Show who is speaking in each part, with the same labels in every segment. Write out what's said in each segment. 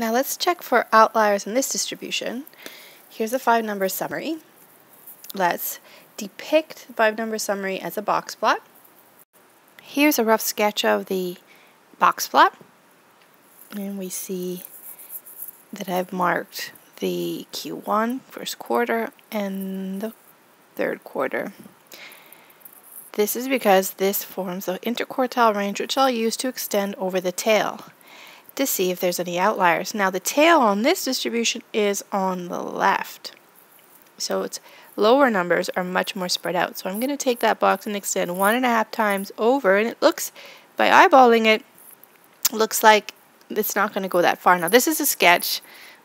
Speaker 1: Now let's check for outliers in this distribution. Here's a five number summary. Let's depict the five number summary as a box plot. Here's a rough sketch of the box plot. And we see that I've marked the Q1, first quarter, and the third quarter. This is because this forms the interquartile range which I'll use to extend over the tail to see if there's any outliers. Now the tail on this distribution is on the left. So its lower numbers are much more spread out. So I'm going to take that box and extend one and a half times over and it looks, by eyeballing it, looks like it's not going to go that far. Now this is a sketch.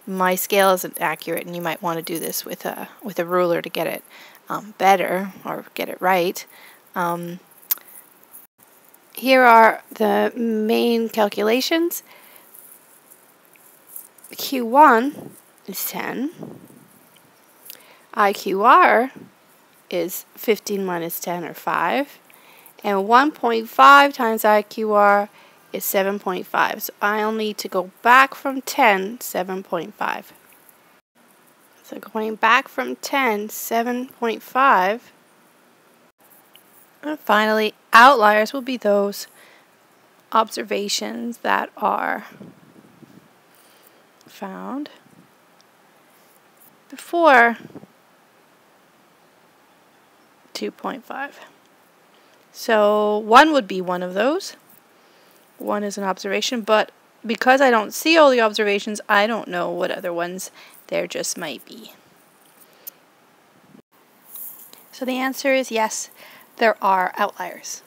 Speaker 1: My scale isn't accurate and you might want to do this with a, with a ruler to get it um, better or get it right. Um, here are the main calculations. Q1 is 10. IQR is 15 minus 10 or 5. And 1.5 times IQR is 7.5. So I'll need to go back from 10, 7.5. So going back from 10, 7.5. And finally, outliers will be those observations that are found before 2.5. So 1 would be one of those. 1 is an observation, but because I don't see all the observations, I don't know what other ones there just might be. So the answer is yes, there are outliers.